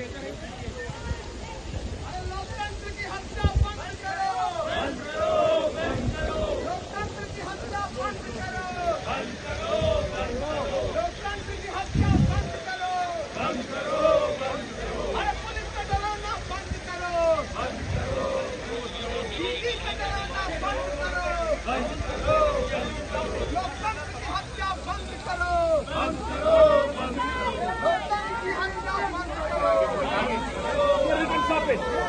Bank Bank Brasil!